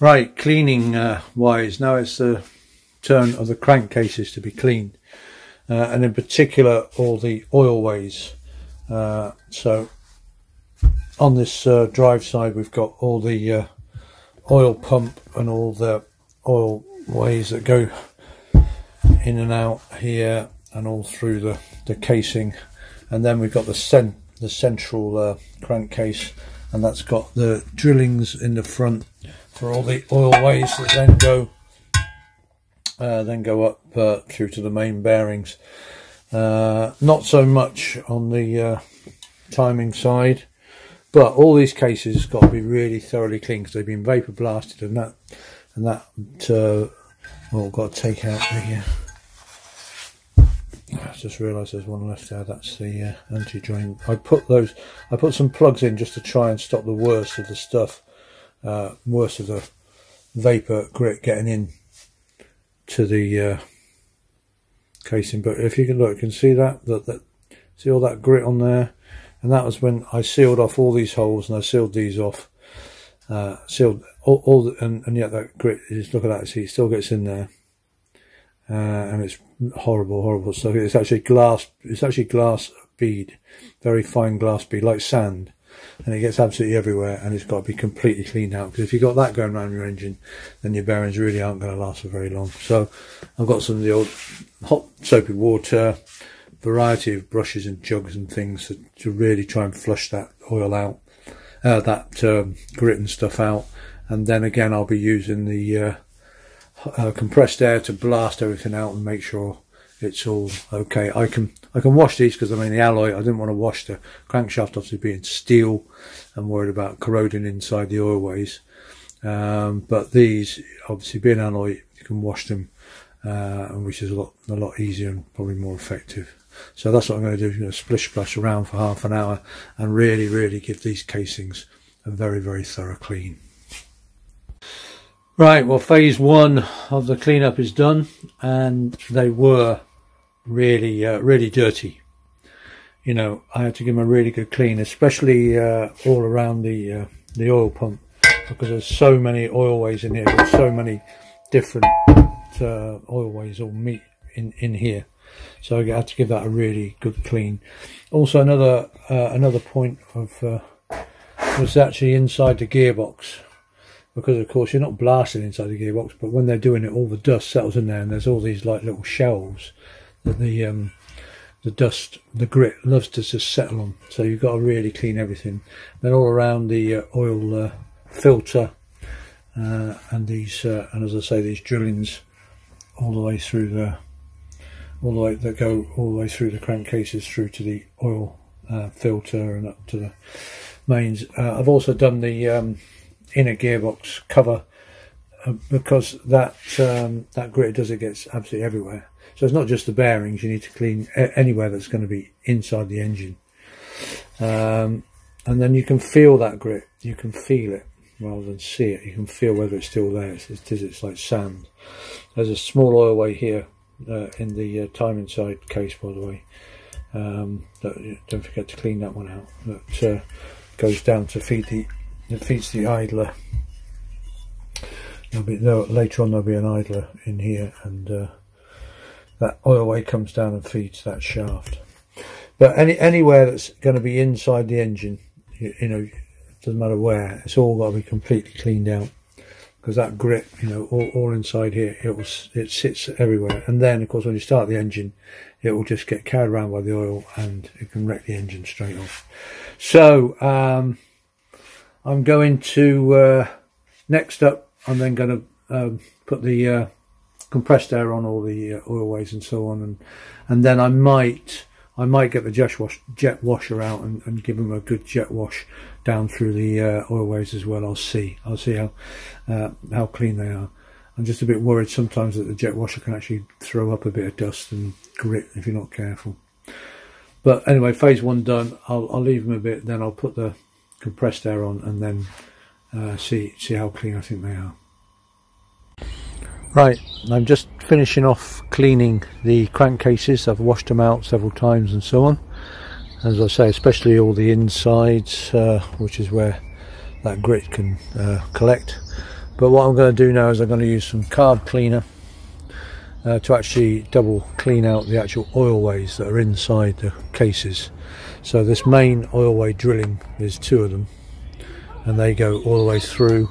Right, cleaning uh, wise, now it's the turn of the crankcases to be cleaned, uh, and in particular all the oil ways. Uh, so on this uh, drive side, we've got all the uh, oil pump and all the oil ways that go in and out here and all through the, the casing, and then we've got the cent the central uh, crankcase, and that's got the drillings in the front for all the oil ways that then go uh, then go up uh, through to the main bearings. Uh, not so much on the uh, timing side, but all these cases got to be really thoroughly clean because they've been vapor blasted and that and that. Uh, oh, got to take out the. I just realised there's one left there. That's the uh, anti-drain. I put those. I put some plugs in just to try and stop the worst of the stuff uh, worst of the vapor grit getting in to the uh, casing. But if you can look, you can see that, that that see all that grit on there, and that was when I sealed off all these holes and I sealed these off. Uh, sealed all, all the, and, and yet that grit is look at that see it still gets in there uh, and it's horrible horrible stuff. It's actually glass it's actually glass bead very fine glass bead like sand. And it gets absolutely everywhere and it's got to be completely cleaned out because if you've got that going around your engine then your bearings really aren't going to last for very long. So I've got some of the old hot soapy water variety of brushes and jugs and things to, to really try and flush that oil out uh, that um, grit and stuff out. And then again I'll be using the uh, uh, compressed air to blast everything out and make sure it's all okay. I can I can wash these because I mean the alloy. I didn't want to wash the crankshaft obviously being steel. I'm worried about corroding inside the oilways. Um, but these obviously being alloy, you can wash them, uh, which is a lot a lot easier and probably more effective. So that's what I'm going to do. You know, splish splash around for half an hour and really really give these casings a very very thorough clean. Right, well, phase one of the cleanup is done, and they were really, uh, really dirty. You know, I had to give them a really good clean, especially uh, all around the uh, the oil pump, because there's so many oilways in here. So many different uh, oilways all meet in in here, so I had to give that a really good clean. Also, another uh, another point of uh, was actually inside the gearbox because of course you're not blasting inside the gearbox but when they're doing it all the dust settles in there and there's all these like little shelves that the um, the dust, the grit loves to just settle on. So you've got to really clean everything. Then all around the uh, oil uh, filter uh, and these, uh, and as I say, these drillings all the way through the, all the way that go all the way through the crankcases through to the oil uh, filter and up to the mains. Uh, I've also done the um, inner gearbox cover because that um, that grit does it gets absolutely everywhere. So it's not just the bearings, you need to clean anywhere that's going to be inside the engine. Um, and then you can feel that grit, you can feel it rather than see it. You can feel whether it's still there. It's, it's, like sand. There's a small oil way here uh, in the uh, timing side case, by the way. Um, don't forget to clean that one out. That uh, goes down to feed the it feeds the idler. Be later on there'll be an idler in here and uh, that oilway comes down and feeds that shaft. But any anywhere that's going to be inside the engine, you, you know, doesn't matter where, it's all got to be completely cleaned out because that grit, you know, all, all inside here, it it sits everywhere. And then, of course, when you start the engine, it will just get carried around by the oil and it can wreck the engine straight off. So um, I'm going to uh, next up. I'm then going to um, put the uh, compressed air on all the uh, oilways and so on, and and then I might I might get the jet wash jet washer out and, and give them a good jet wash down through the uh, oilways as well. I'll see I'll see how uh, how clean they are. I'm just a bit worried sometimes that the jet washer can actually throw up a bit of dust and grit if you're not careful. But anyway, phase one done. I'll, I'll leave them a bit, then I'll put the compressed air on, and then uh, see see how clean I think they are. Right, I'm just finishing off cleaning the crankcases. I've washed them out several times and so on. As I say, especially all the insides, uh, which is where that grit can uh, collect. but what I'm going to do now is I'm going to use some carb cleaner uh, to actually double clean out the actual oilways that are inside the cases. So this main oilway drilling there's two of them and they go all the way through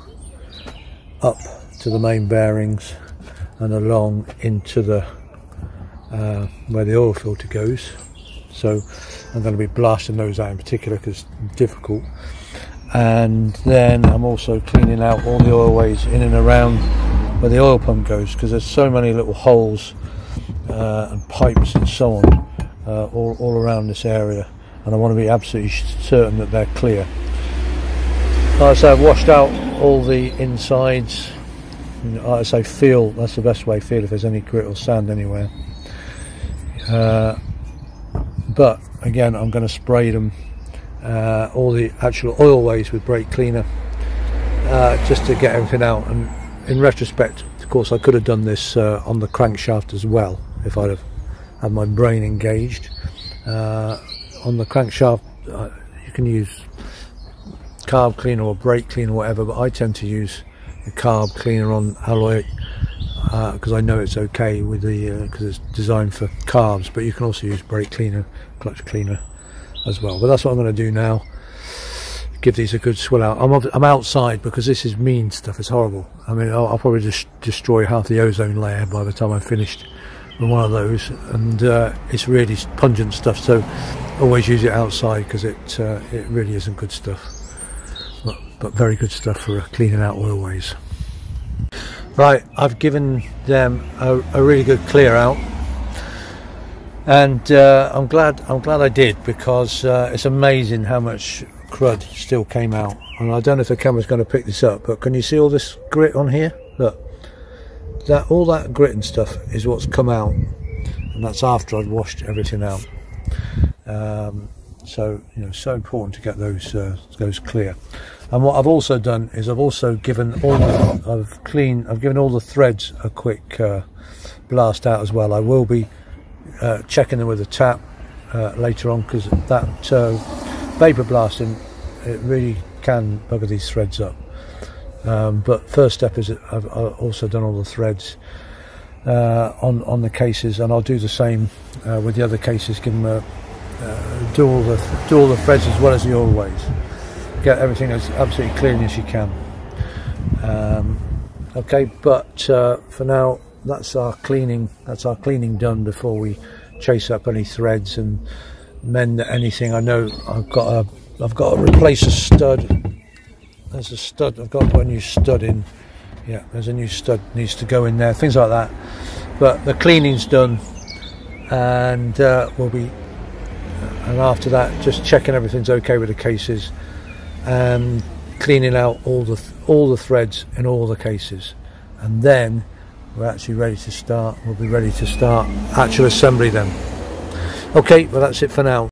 up to the main bearings and along into the uh, where the oil filter goes. So I'm going to be blasting those out in particular because difficult. And then I'm also cleaning out all the oilways in and around where the oil pump goes because there's so many little holes uh, and pipes and so on uh, all, all around this area and I want to be absolutely certain that they're clear. Like I say, I've washed out all the insides. Like I say, feel, that's the best way, feel if there's any grit or sand anywhere. Uh, but again, I'm going to spray them, uh, all the actual oilways with brake cleaner, uh, just to get everything out. And in retrospect, of course, I could have done this uh, on the crankshaft as well if I'd have had my brain engaged. Uh, on the crankshaft, uh, you can use carb cleaner or brake cleaner or whatever, but I tend to use the carb cleaner on alloy because uh, I know it's okay with the because uh, it's designed for carbs but you can also use brake cleaner clutch cleaner as well but that's what I'm going to do now give these a good swill out. I'm, I'm outside because this is mean stuff. It's horrible. I mean I'll, I'll probably just destroy half the ozone layer by the time I'm finished with one of those. And uh, it's really pungent stuff. So always use it outside because it uh, it really isn't good stuff. But, but very good stuff for cleaning out oilways right I've given them a, a really good clear out. And uh, I'm glad I'm glad I did because uh, it's amazing how much crud still came out. And I don't know if the camera's going to pick this up but can you see all this grit on here? Look. That all that grit and stuff is what's come out. And that's after I'd washed everything out. Um, so you know so important to get those uh, those clear. And what I've also done is I've also given all the, I've clean I've given all the threads a quick uh, blast out as well. I will be uh, checking them with a tap uh, later on because that uh, vapor blasting it really can bugger these threads up um, but first step is I've, I've, also done all the threads uh, on on the cases and I'll do the same uh, with the other cases give them a do all the do all the threads as well as the oilways get everything as absolutely clean as you can. Um, okay, but uh, for now, that's our cleaning. That's our cleaning done before we chase up any threads and mend anything. I know I've got a I've got to replace a stud. There's a stud. I've got a new stud in. Yeah, there's a new stud needs to go in there. Things like that. But the cleaning's done, and uh, we'll be. And after that, just checking everything's okay with the cases and cleaning out all the all the threads in all the cases and then we're actually ready to start we'll be ready to start actual assembly then okay well that's it for now